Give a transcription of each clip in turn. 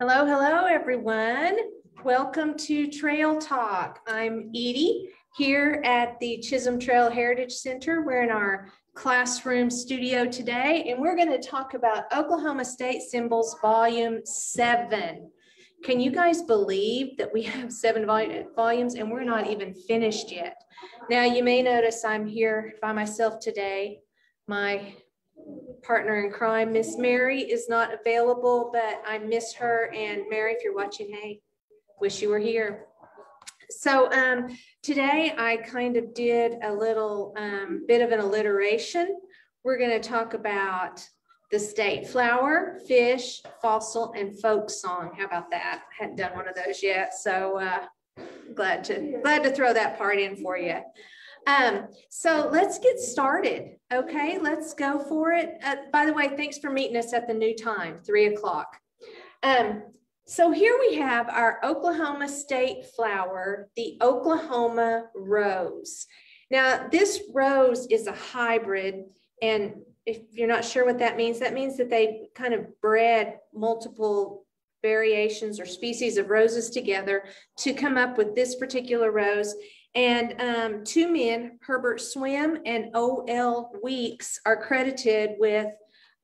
Hello, hello, everyone. Welcome to Trail Talk. I'm Edie here at the Chisholm Trail Heritage Center. We're in our classroom studio today, and we're going to talk about Oklahoma State Symbols Volume 7. Can you guys believe that we have seven vol volumes and we're not even finished yet? Now, you may notice I'm here by myself today. My partner in crime, Miss Mary, is not available, but I miss her. And Mary, if you're watching, hey, wish you were here. So um, today I kind of did a little um, bit of an alliteration. We're going to talk about the state flower, fish, fossil, and folk song. How about that? I hadn't done one of those yet, so uh, glad to glad to throw that part in for you. Um, so let's get started. Okay, let's go for it. Uh, by the way, thanks for meeting us at the new time, three o'clock. Um, so here we have our Oklahoma state flower, the Oklahoma rose. Now, this rose is a hybrid, and if you're not sure what that means, that means that they kind of bred multiple variations or species of roses together to come up with this particular rose. And um, two men, Herbert Swim and O.L. Weeks, are credited with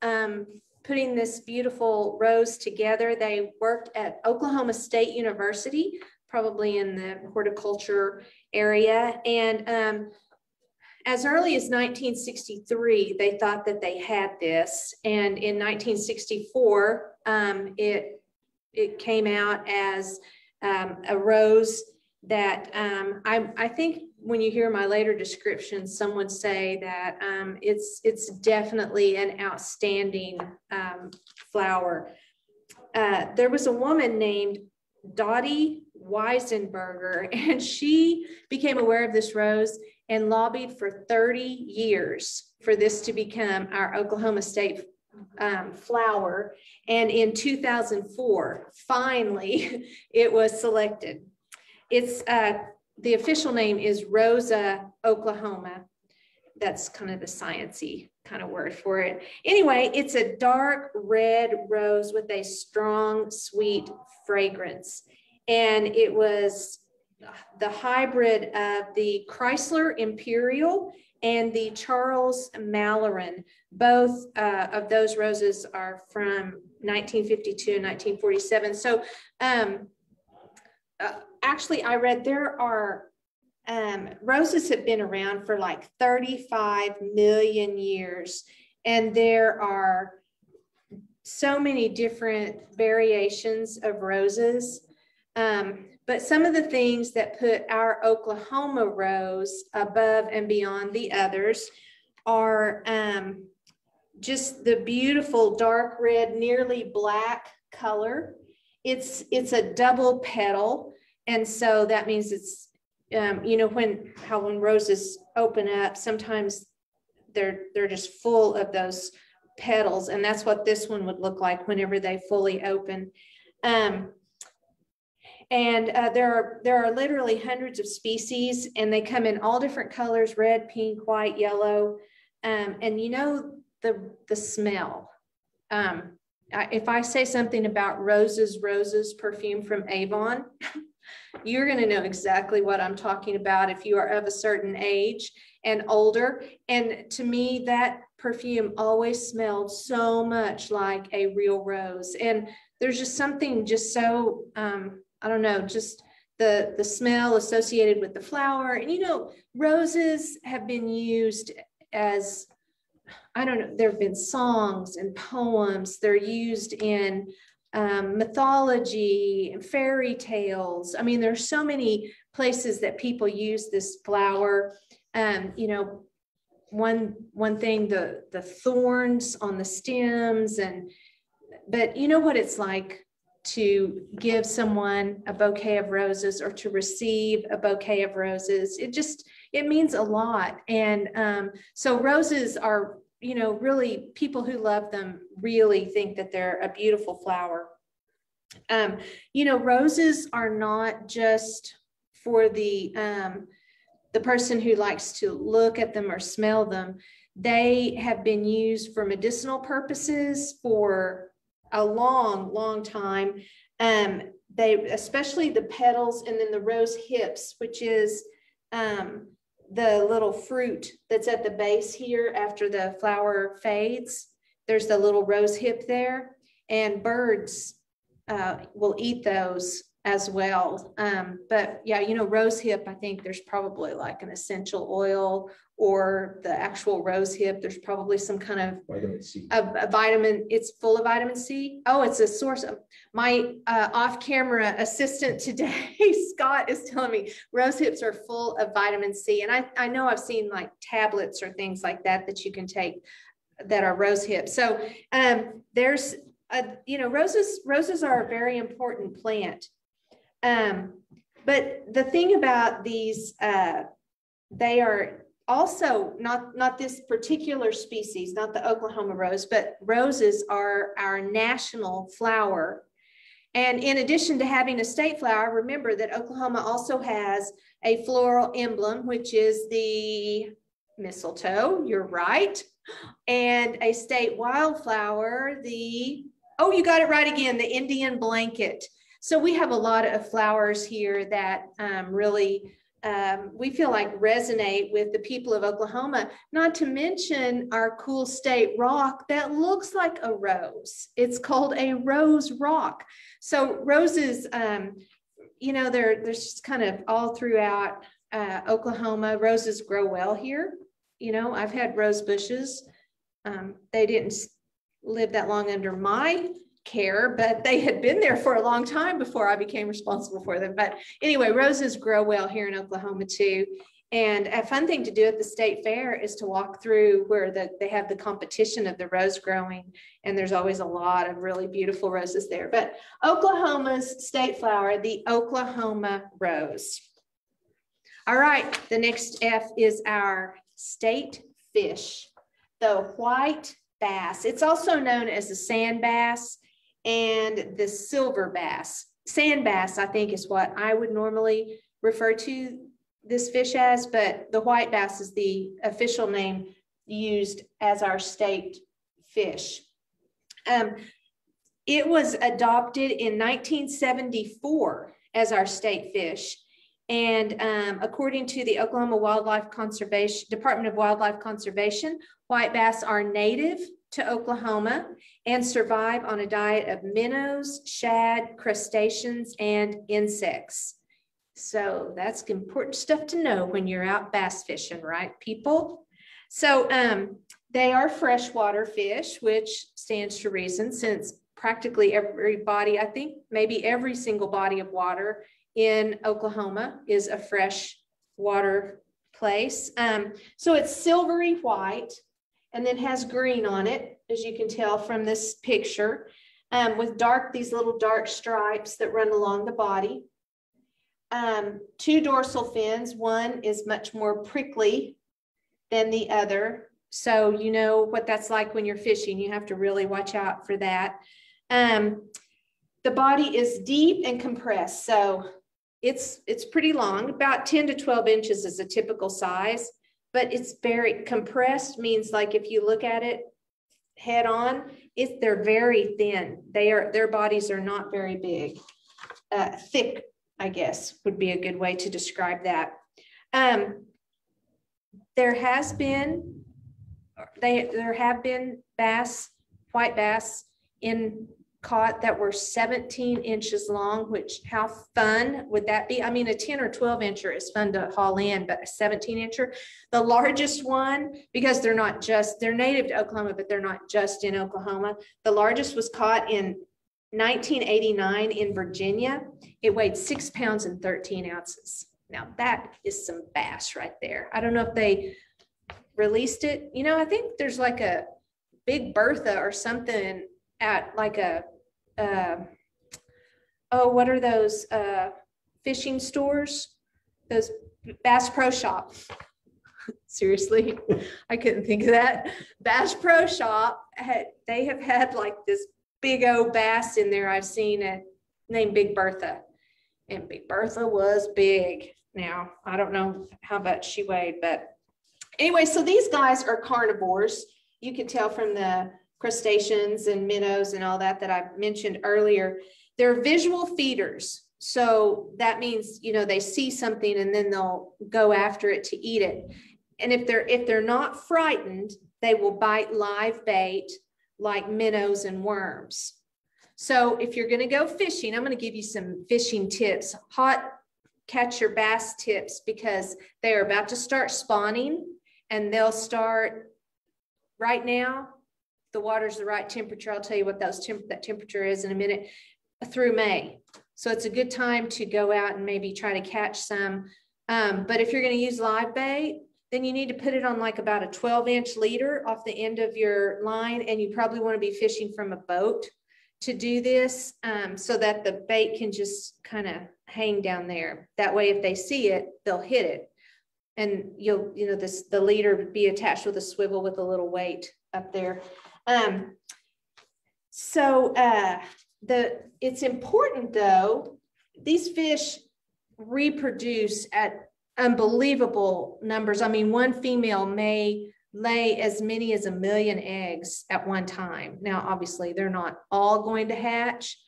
um, putting this beautiful rose together. They worked at Oklahoma State University, probably in the horticulture area. And um, as early as 1963, they thought that they had this. And in 1964, um, it, it came out as um, a rose that um, I, I think when you hear my later description, some would say that um, it's it's definitely an outstanding um, flower. Uh, there was a woman named Dottie Weisenberger, and she became aware of this rose and lobbied for 30 years for this to become our Oklahoma State um, flower. And in 2004, finally, it was selected. It's uh, the official name is Rosa, Oklahoma. That's kind of the sciency kind of word for it. Anyway, it's a dark red rose with a strong, sweet fragrance. And it was the hybrid of the Chrysler Imperial and the Charles Mallerin. Both uh, of those roses are from 1952 and 1947. So um, uh, actually, I read there are um, roses have been around for like 35 million years, and there are so many different variations of roses. Um, but some of the things that put our Oklahoma rose above and beyond the others are um, just the beautiful dark red, nearly black color. It's, it's a double petal. And so that means it's, um, you know, when, how when roses open up, sometimes they're, they're just full of those petals. And that's what this one would look like whenever they fully open. Um, and uh, there are there are literally hundreds of species, and they come in all different colors: red, pink, white, yellow. Um, and you know the the smell. Um, I, if I say something about roses, roses perfume from Avon, you're going to know exactly what I'm talking about if you are of a certain age and older. And to me, that perfume always smelled so much like a real rose. And there's just something just so, um, I don't know, just the, the smell associated with the flower. And you know, roses have been used as, I don't know, there have been songs and poems. They're used in um, mythology and fairy tales. I mean, there's so many places that people use this flower. Um, you know, one one thing the the thorns on the stems and but you know what it's like to give someone a bouquet of roses or to receive a bouquet of roses it just it means a lot and um, so roses are you know, really people who love them really think that they're a beautiful flower. Um, you know, roses are not just for the um, the person who likes to look at them or smell them. They have been used for medicinal purposes for a long, long time. Um, they, especially the petals and then the rose hips, which is um, the little fruit that's at the base here after the flower fades. There's the little rose hip there and birds uh, will eat those as well. Um, but yeah, you know, rose hip, I think there's probably like an essential oil or the actual rose hip. There's probably some kind of vitamin C. A, a vitamin. It's full of vitamin C. Oh, it's a source of my uh, off-camera assistant today. Scott is telling me rose hips are full of vitamin C, and I I know I've seen like tablets or things like that that you can take that are rose hips. So um, there's a, you know roses roses are a very important plant um, but the thing about these, uh, they are also not, not this particular species, not the Oklahoma rose, but roses are our national flower. And in addition to having a state flower, remember that Oklahoma also has a floral emblem, which is the mistletoe, you're right, and a state wildflower, the, oh, you got it right again, the Indian blanket. So we have a lot of flowers here that um, really um, we feel like resonate with the people of Oklahoma, not to mention our cool state rock that looks like a rose. It's called a rose rock. So roses, um, you know, they're, they're just kind of all throughout uh, Oklahoma. Roses grow well here. You know, I've had rose bushes. Um, they didn't live that long under my care, but they had been there for a long time before I became responsible for them. But anyway, roses grow well here in Oklahoma too. And a fun thing to do at the state fair is to walk through where the, they have the competition of the rose growing. And there's always a lot of really beautiful roses there. But Oklahoma's state flower, the Oklahoma rose. All right, the next F is our state fish, the white bass. It's also known as the sand bass and the silver bass. Sand bass, I think, is what I would normally refer to this fish as, but the white bass is the official name used as our state fish. Um, it was adopted in 1974 as our state fish. And um, according to the Oklahoma Wildlife Conservation Department of Wildlife Conservation, white bass are native to Oklahoma and survive on a diet of minnows, shad, crustaceans, and insects. So that's important stuff to know when you're out bass fishing, right, people? So um, they are freshwater fish, which stands to reason since practically every body, I think maybe every single body of water in Oklahoma is a fresh water place. Um, so it's silvery white and then has green on it, as you can tell from this picture, um, with dark, these little dark stripes that run along the body. Um, two dorsal fins, one is much more prickly than the other. So you know what that's like when you're fishing. You have to really watch out for that. Um, the body is deep and compressed. So it's, it's pretty long, about 10 to 12 inches is a typical size but it's very compressed means like if you look at it head on, if they're very thin. They are their bodies are not very big. Uh, thick, I guess, would be a good way to describe that. Um, there has been they there have been bass, white bass in caught that were 17 inches long, which how fun would that be? I mean, a 10 or 12 incher is fun to haul in, but a 17 incher, the largest one, because they're not just, they're native to Oklahoma, but they're not just in Oklahoma. The largest was caught in 1989 in Virginia. It weighed six pounds and 13 ounces. Now that is some bass right there. I don't know if they released it. You know, I think there's like a big Bertha or something at like a uh, oh, what are those uh, fishing stores? Those Bass Pro Shop. Seriously, I couldn't think of that. Bass Pro Shop had they have had like this big old bass in there. I've seen it named Big Bertha, and Big Bertha was big. Now I don't know how much she weighed, but anyway, so these guys are carnivores. You can tell from the crustaceans and minnows and all that that I mentioned earlier. they're visual feeders. So that means, you know, they see something and then they'll go after it to eat it. And if they're if they're not frightened, they will bite live bait like minnows and worms. So if you're going to go fishing, I'm going to give you some fishing tips, hot catch your bass tips because they are about to start spawning and they'll start right now. The water's the right temperature. I'll tell you what those temp that temperature is in a minute through May. So it's a good time to go out and maybe try to catch some. Um, but if you're going to use live bait, then you need to put it on like about a 12 inch leader off the end of your line. And you probably want to be fishing from a boat to do this um, so that the bait can just kind of hang down there. That way, if they see it, they'll hit it. And you'll, you know, this the leader be attached with a swivel with a little weight up there. Um, so uh, the it's important though, these fish reproduce at unbelievable numbers. I mean, one female may lay as many as a million eggs at one time. Now, obviously, they're not all going to hatch,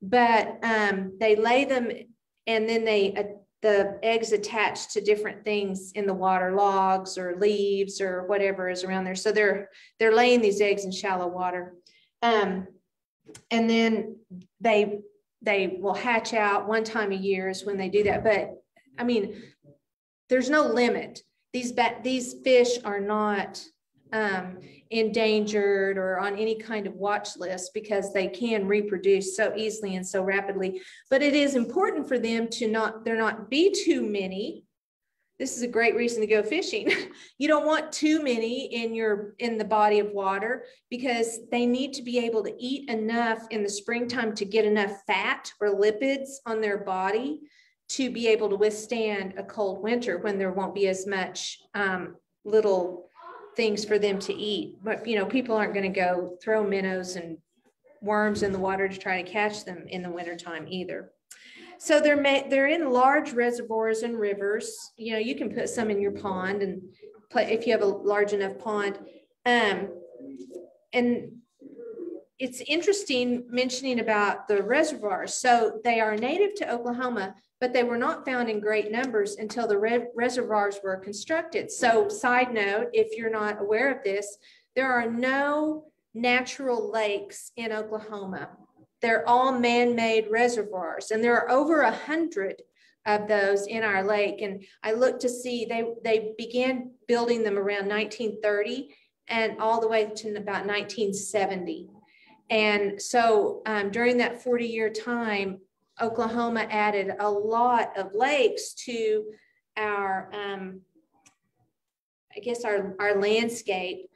but um, they lay them and then they uh, the eggs attach to different things in the water, logs or leaves or whatever is around there. So they're they're laying these eggs in shallow water, um, and then they they will hatch out one time a year is when they do that. But I mean, there's no limit. These these fish are not um, endangered or on any kind of watch list because they can reproduce so easily and so rapidly. But it is important for them to not, there not be too many. This is a great reason to go fishing. you don't want too many in your in the body of water because they need to be able to eat enough in the springtime to get enough fat or lipids on their body to be able to withstand a cold winter when there won't be as much um, little things for them to eat. But, you know, people aren't going to go throw minnows and worms in the water to try to catch them in the wintertime either. So they're ma- they're in large reservoirs and rivers. You know, you can put some in your pond and play if you have a large enough pond. Um, and it's interesting mentioning about the reservoirs. So they are native to Oklahoma, but they were not found in great numbers until the re reservoirs were constructed. So side note, if you're not aware of this, there are no natural lakes in Oklahoma. They're all man-made reservoirs and there are over a hundred of those in our lake. And I looked to see they, they began building them around 1930 and all the way to about 1970. And so um, during that 40 year time, Oklahoma added a lot of lakes to our, um, I guess, our, our landscape.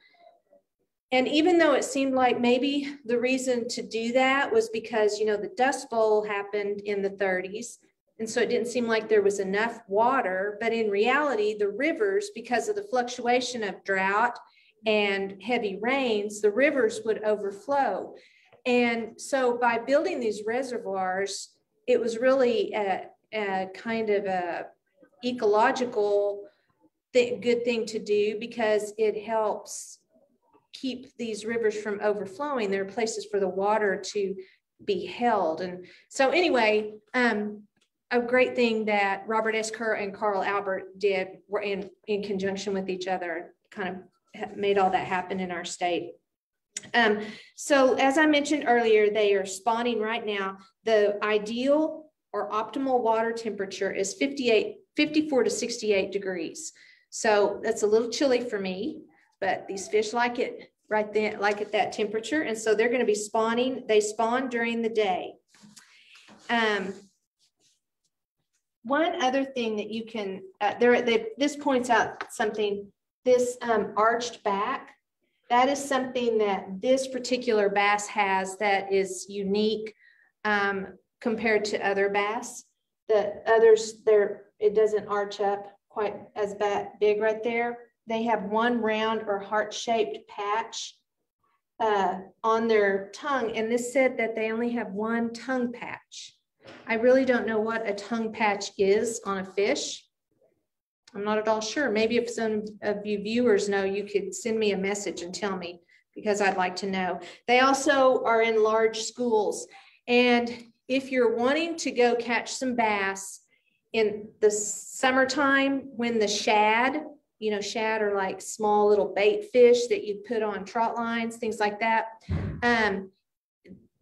And even though it seemed like maybe the reason to do that was because, you know, the Dust Bowl happened in the 30s. And so it didn't seem like there was enough water. But in reality, the rivers, because of the fluctuation of drought and heavy rains, the rivers would overflow. And so by building these reservoirs, it was really a, a kind of a ecological th good thing to do because it helps keep these rivers from overflowing. There are places for the water to be held. And so anyway, um, a great thing that Robert S. Kerr and Carl Albert did were in, in conjunction with each other, kind of made all that happen in our state. Um, so as I mentioned earlier, they are spawning right now. The ideal or optimal water temperature is 58, 54 to 68 degrees. So that's a little chilly for me, but these fish like it right then, like at that temperature. And so they're going to be spawning. They spawn during the day. Um, one other thing that you can, uh, there, they, this points out something, this um, arched back, that is something that this particular bass has that is unique um, compared to other bass. The others, there it doesn't arch up quite as big right there. They have one round or heart-shaped patch uh, on their tongue, and this said that they only have one tongue patch. I really don't know what a tongue patch is on a fish. I'm not at all sure. Maybe if some of you viewers know, you could send me a message and tell me because I'd like to know. They also are in large schools. And if you're wanting to go catch some bass in the summertime when the shad, you know, shad are like small little bait fish that you put on trot lines, things like that. Um,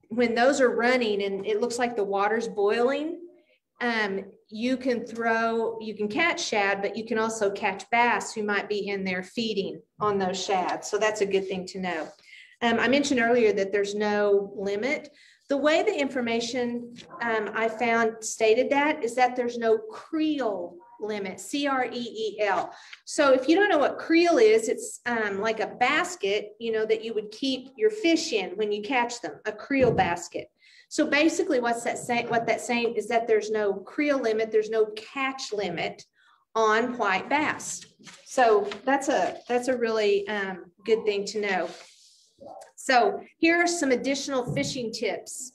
when those are running and it looks like the water's boiling, um, you can throw, you can catch shad, but you can also catch bass who might be in there feeding on those shad. So that's a good thing to know. Um, I mentioned earlier that there's no limit. The way the information um, I found stated that is that there's no creel limit, C-R-E-E-L. So if you don't know what creel is, it's um, like a basket, you know, that you would keep your fish in when you catch them, a creel basket. So basically what's that saying, what that's saying is that there's no creel limit, there's no catch limit on white bass. So that's a, that's a really um, good thing to know. So here are some additional fishing tips.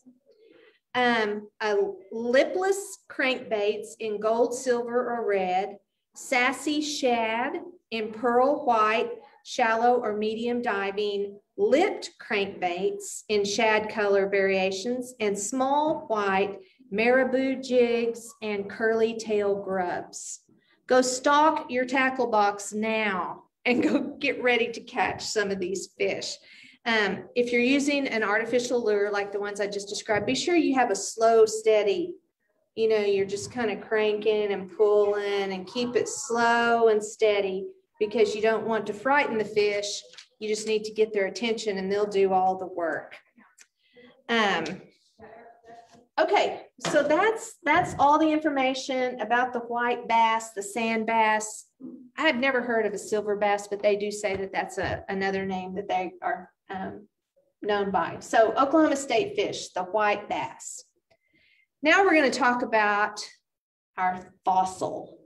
Um, a lipless crankbaits in gold, silver, or red, sassy shad in pearl white, shallow or medium diving, lipped crankbaits in shad color variations, and small white marabou jigs and curly tail grubs. Go stock your tackle box now and go get ready to catch some of these fish. Um, if you're using an artificial lure like the ones I just described, be sure you have a slow, steady, you know, you're just kind of cranking and pulling and keep it slow and steady because you don't want to frighten the fish you just need to get their attention and they'll do all the work. Um, okay, so that's that's all the information about the white bass, the sand bass. I've never heard of a silver bass, but they do say that that's a, another name that they are um, known by. So Oklahoma State fish, the white bass. Now we're going to talk about our fossil.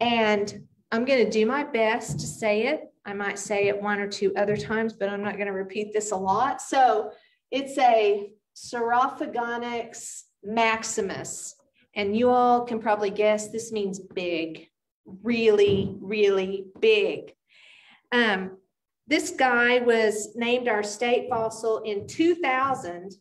And I'm going to do my best to say it I might say it one or two other times, but I'm not going to repeat this a lot. So it's a Saurophaganax maximus. And you all can probably guess this means big, really, really big. Um, this guy was named our state fossil in 2000,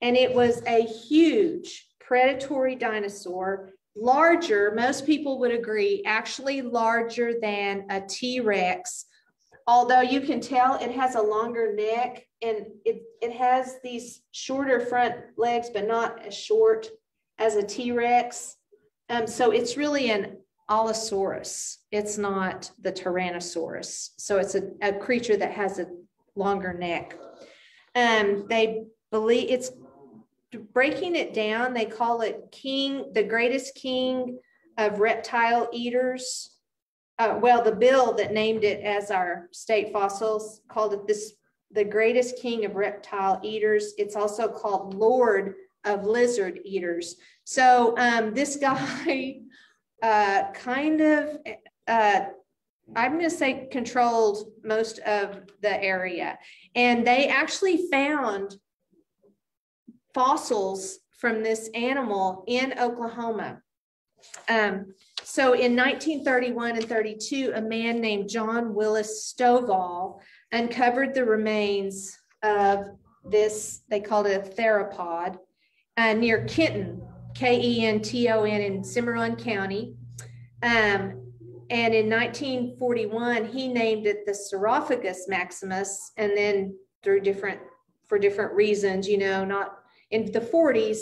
and it was a huge predatory dinosaur, larger, most people would agree, actually larger than a T Rex although you can tell it has a longer neck and it, it has these shorter front legs, but not as short as a T-Rex. Um, so it's really an Allosaurus. It's not the Tyrannosaurus. So it's a, a creature that has a longer neck. Um, they believe it's breaking it down. They call it king, the greatest king of reptile eaters uh, well, the bill that named it as our state fossils called it this the greatest king of reptile eaters. It's also called Lord of lizard eaters. So um, this guy uh, kind of, uh, I'm going to say, controlled most of the area. And they actually found fossils from this animal in Oklahoma. Um, so in 1931 and 32, a man named John Willis Stovall uncovered the remains of this, they called it a theropod, uh, near Kenton, K-E-N-T-O-N in Cimarron County. Um, and in 1941, he named it the Saurophagus maximus, and then through different, for different reasons, you know, not in the 40s,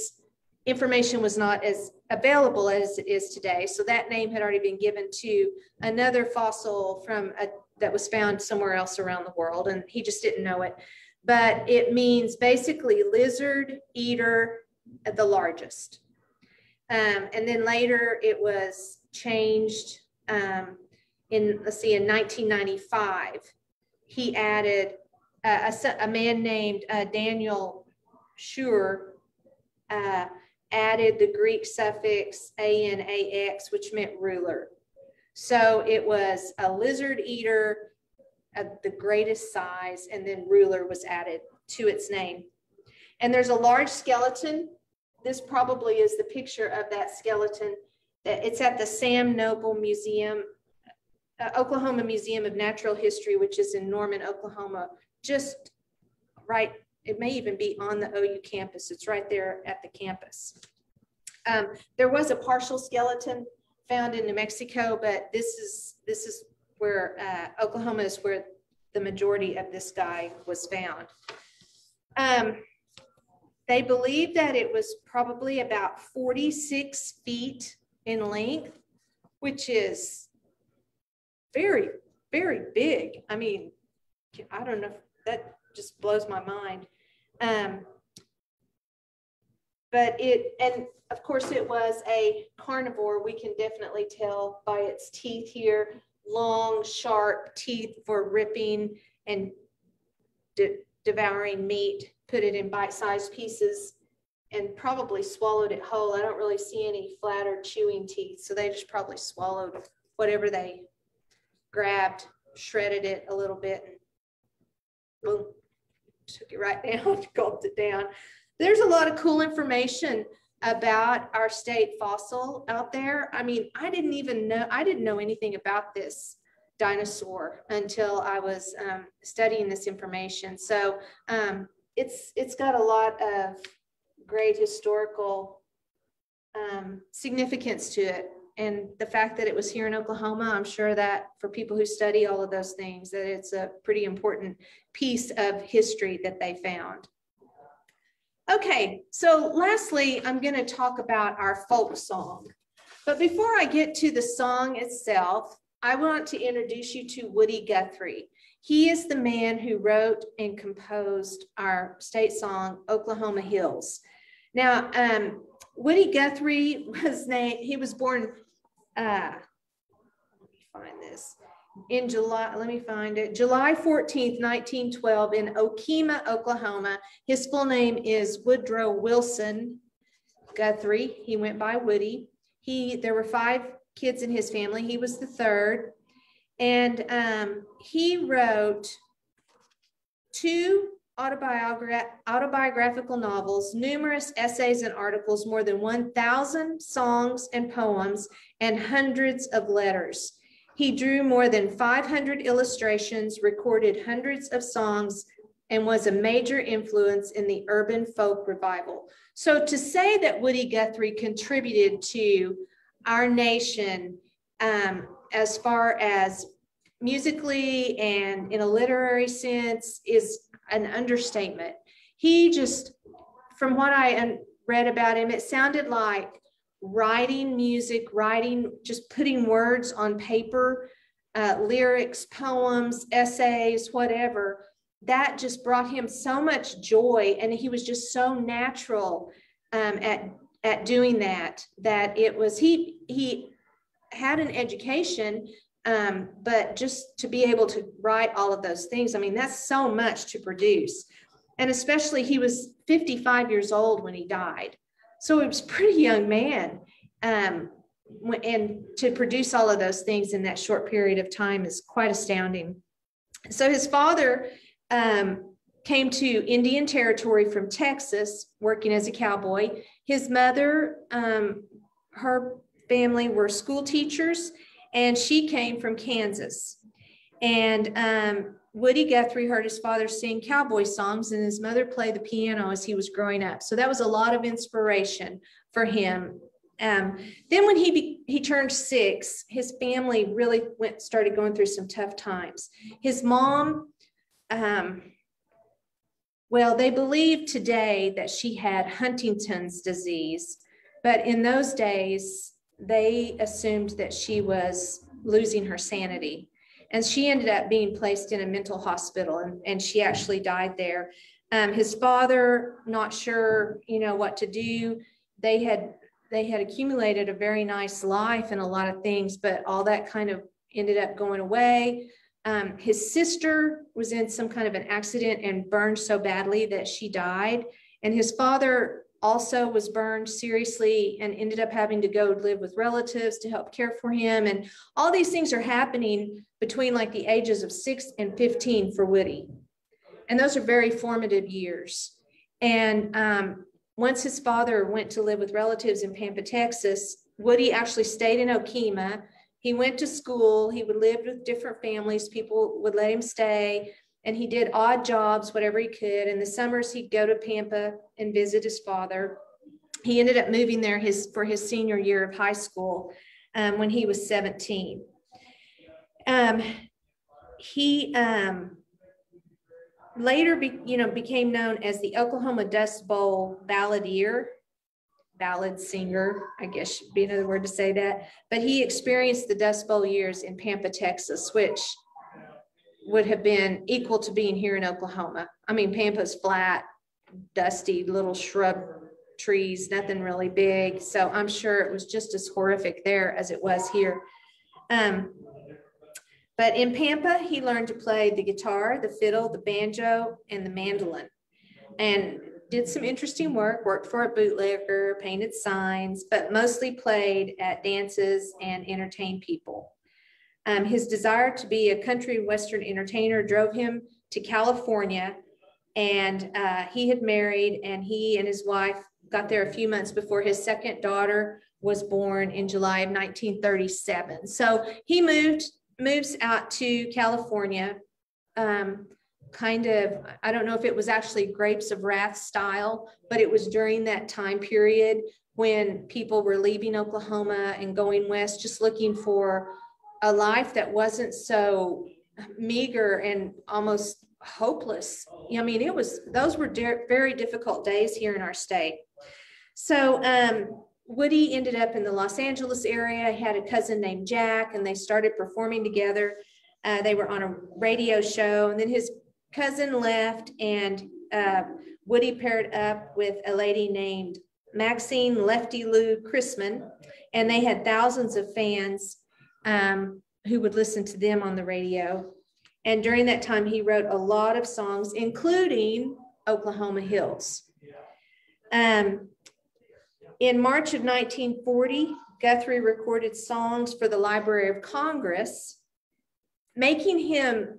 information was not as available as it is today. So that name had already been given to another fossil from a, that was found somewhere else around the world, and he just didn't know it. But it means basically lizard eater the largest. Um, and then later it was changed um, in, let's see, in 1995. He added uh, a, a, man named uh, Daniel Chure uh, added the Greek suffix anax, which meant ruler. So it was a lizard eater of the greatest size, and then ruler was added to its name. And there's a large skeleton. This probably is the picture of that skeleton. It's at the Sam Noble Museum, uh, Oklahoma Museum of Natural History, which is in Norman, Oklahoma, just right it may even be on the OU campus. It's right there at the campus. Um, there was a partial skeleton found in New Mexico, but this is this is where uh, Oklahoma is where the majority of this guy was found. Um, they believe that it was probably about 46 feet in length, which is very, very big. I mean, I don't know, that just blows my mind. Um, but it, and of course it was a carnivore. We can definitely tell by its teeth here, long, sharp teeth for ripping and de devouring meat, put it in bite-sized pieces and probably swallowed it whole. I don't really see any flat or chewing teeth. So they just probably swallowed whatever they grabbed, shredded it a little bit, and boom, took it right down, gulped it down. There's a lot of cool information about our state fossil out there. I mean, I didn't even know, I didn't know anything about this dinosaur until I was um, studying this information. So um, it's it's got a lot of great historical um, significance to it. And the fact that it was here in Oklahoma, I'm sure that for people who study all of those things, that it's a pretty important piece of history that they found. Okay, so lastly, I'm going to talk about our folk song. But before I get to the song itself, I want to introduce you to Woody Guthrie. He is the man who wrote and composed our state song, Oklahoma Hills. Now, um, Woody Guthrie was named, he was born, uh, let me find this, in July, let me find it, July 14th, 1912 in Okemah, Oklahoma. His full name is Woodrow Wilson Guthrie. He went by Woody. He, there were five kids in his family. He was the third. And um, he wrote two autobiogra autobiographical novels, numerous essays and articles, more than 1,000 songs and poems, and hundreds of letters. He drew more than 500 illustrations, recorded hundreds of songs, and was a major influence in the urban folk revival. So to say that Woody Guthrie contributed to our nation um, as far as musically and in a literary sense is an understatement. He just, from what I read about him, it sounded like writing music, writing, just putting words on paper, uh, lyrics, poems, essays, whatever. That just brought him so much joy, and he was just so natural um, at at doing that that it was he he an education um, but just to be able to write all of those things i mean that's so much to produce. And especially he was 55 years old when he died. So he was a pretty young man um, and to produce all of those things in that short period of time is quite astounding. So his father um, came to Indian Territory from Texas, working as a cowboy. His mother, um, her family were school teachers, and she came from Kansas. And um, Woody Guthrie heard his father sing cowboy songs, and his mother play the piano as he was growing up. So that was a lot of inspiration for him. Um, then when he be, he turned six, his family really went started going through some tough times. His mom um, well, they believe today that she had Huntington's disease, but in those days, they assumed that she was losing her sanity. And she ended up being placed in a mental hospital and, and she actually died there. Um, his father, not sure, you know, what to do. They had they had accumulated a very nice life and a lot of things, but all that kind of ended up going away. Um, his sister was in some kind of an accident and burned so badly that she died. And his father also was burned seriously and ended up having to go live with relatives to help care for him. And all these things are happening between like the ages of six and 15 for Woody. And those are very formative years. And um, once his father went to live with relatives in Pampa, Texas, Woody actually stayed in Okemah he went to school. He would live with different families. People would let him stay. And he did odd jobs, whatever he could. In the summers, he'd go to Pampa and visit his father. He ended up moving there his for his senior year of high school um, when he was 17. Um, he um, later, be, you know, became known as the Oklahoma Dust Bowl balladeer, ballad singer, I guess be another word to say that. But he experienced the Dust Bowl years in Pampa, Texas, which would have been equal to being here in Oklahoma. I mean, Pampa's flat, dusty, little shrub trees, nothing really big. So I'm sure it was just as horrific there as it was here. Um, but in Pampa, he learned to play the guitar, the fiddle, the banjo, and the mandolin. And did some interesting work, worked for a bootlegger, painted signs, but mostly played at dances and entertained people. Um, his desire to be a country western entertainer drove him to California, and uh, he had married, and he and his wife got there a few months before his second daughter was born in July of 1937. So he moved moves out to California, um, kind of, I don't know if it was actually Grapes of Wrath style, but it was during that time period when people were leaving Oklahoma and going west, just looking for a life that wasn't so meager and almost hopeless. I mean, it was, those were very difficult days here in our state. So, um, Woody ended up in the Los Angeles area. He had a cousin named Jack, and they started performing together. Uh, they were on a radio show, and then his cousin left, and uh, Woody paired up with a lady named Maxine Lefty Lou Crissman, and they had thousands of fans um, who would listen to them on the radio. And during that time, he wrote a lot of songs, including Oklahoma Hills. Um, in March of 1940, Guthrie recorded songs for the Library of Congress, making him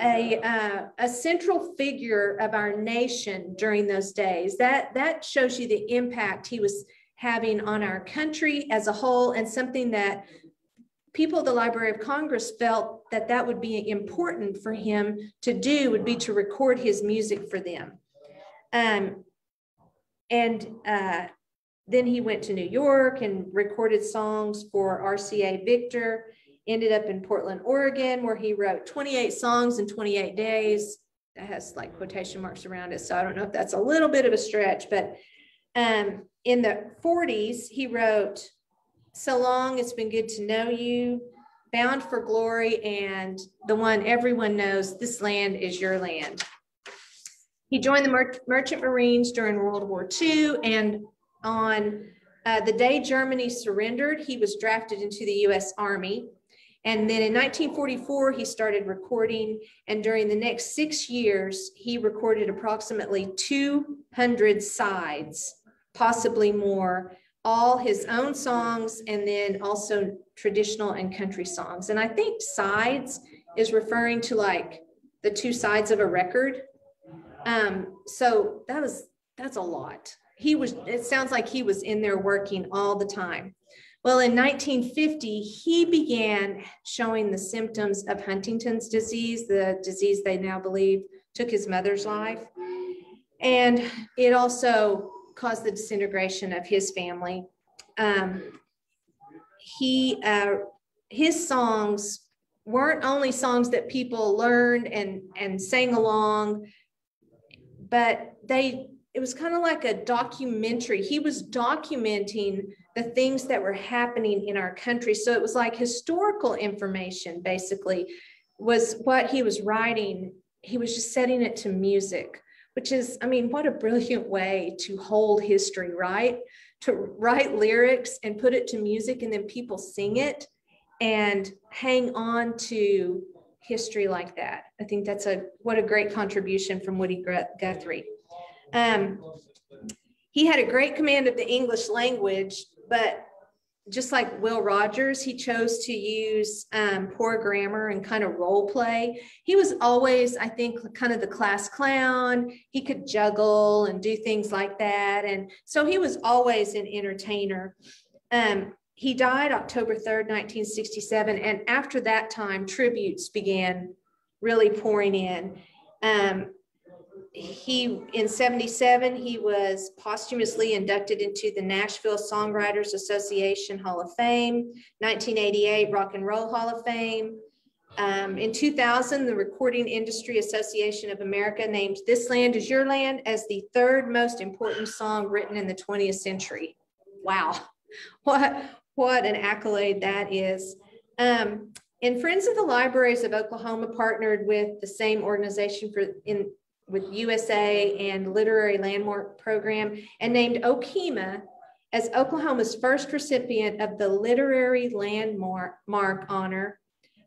a, uh, a central figure of our nation during those days. That, that shows you the impact he was having on our country as a whole and something that people at the Library of Congress felt that that would be important for him to do would be to record his music for them. Um, and uh, then he went to New York and recorded songs for RCA Victor, ended up in Portland, Oregon, where he wrote 28 songs in 28 days. That has like quotation marks around it. So I don't know if that's a little bit of a stretch, but um, in the 40s, he wrote So Long It's Been Good to Know You, Bound for Glory, and the one everyone knows, This Land is Your Land. He joined the Mer Merchant Marines during World War II and on uh, the day Germany surrendered, he was drafted into the US Army. And then in 1944, he started recording. And during the next six years, he recorded approximately 200 sides, possibly more, all his own songs, and then also traditional and country songs. And I think sides is referring to like the two sides of a record. Um, so that was, that's a lot he was, it sounds like he was in there working all the time. Well, in 1950, he began showing the symptoms of Huntington's disease, the disease they now believe took his mother's life. And it also caused the disintegration of his family. Um, he, uh, his songs weren't only songs that people learned and, and sang along, but they it was kind of like a documentary. He was documenting the things that were happening in our country. So it was like historical information, basically, was what he was writing. He was just setting it to music, which is, I mean, what a brilliant way to hold history, right? To write lyrics and put it to music, and then people sing it and hang on to history like that. I think that's a what a great contribution from Woody Guthrie. Um, he had a great command of the English language, but just like Will Rogers, he chose to use um, poor grammar and kind of role play. He was always, I think, kind of the class clown. He could juggle and do things like that. And so he was always an entertainer. Um, he died October 3rd, 1967. And after that time, tributes began really pouring in. Um, he in 77 he was posthumously inducted into the nashville songwriters association hall of fame 1988 rock and roll hall of fame. Um, in 2000 the recording industry association of america named this land is your land as the third most important song written in the 20th century. Wow. What what an accolade that is. Um, and Friends of the Libraries of Oklahoma partnered with the same organization for in with USA and Literary Landmark Program and named Okemah as Oklahoma's first recipient of the Literary Landmark Honor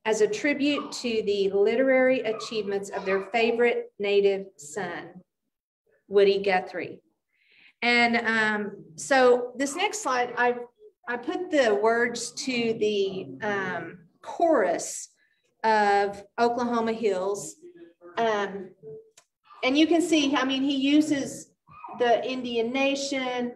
as a tribute to the literary achievements of their favorite native son, Woody Guthrie. And um, so this next slide, I, I put the words to the um, chorus of Oklahoma Hills. Um, and you can see, I mean, he uses the Indian Nation,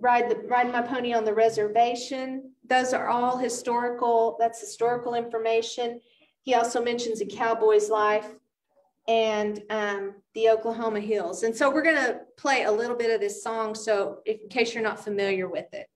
ride the ride my pony on the reservation. Those are all historical, that's historical information. He also mentions a cowboy's life and um, the Oklahoma Hills. And so we're gonna play a little bit of this song. So if, in case you're not familiar with it.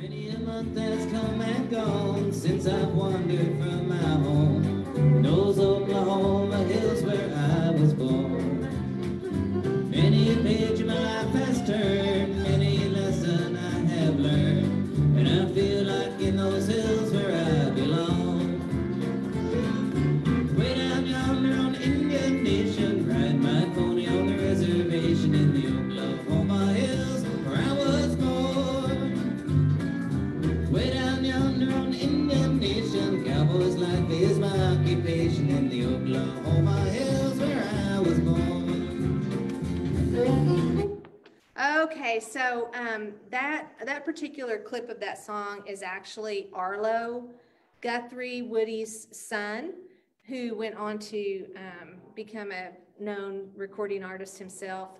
Many a month has come and gone since I've wandered from my home. Those Oklahoma hills where I was born. So um, that that particular clip of that song is actually Arlo Guthrie Woody's son, who went on to um, become a known recording artist himself.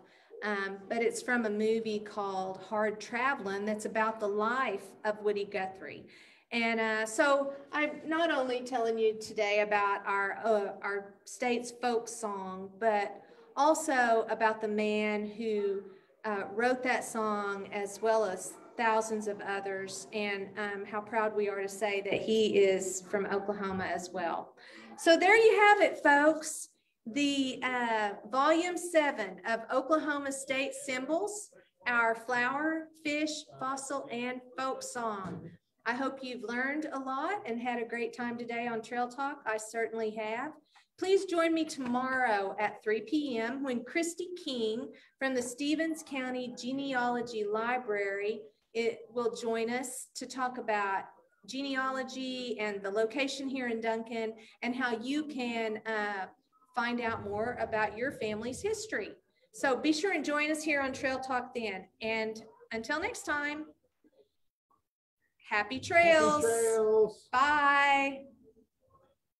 Um, but it's from a movie called Hard Traveling that's about the life of Woody Guthrie. And uh, so I'm not only telling you today about our uh, our state's folk song, but also about the man who uh, wrote that song as well as thousands of others, and um, how proud we are to say that he is from Oklahoma as well. So there you have it, folks. The uh, volume seven of Oklahoma State Symbols, our flower, fish, fossil, and folk song. I hope you've learned a lot and had a great time today on Trail Talk. I certainly have. Please join me tomorrow at 3 p.m. when Christy King from the Stephens County Genealogy Library it will join us to talk about genealogy and the location here in Duncan and how you can uh, find out more about your family's history. So be sure and join us here on Trail Talk then. And until next time, happy trails. Happy trails. Bye.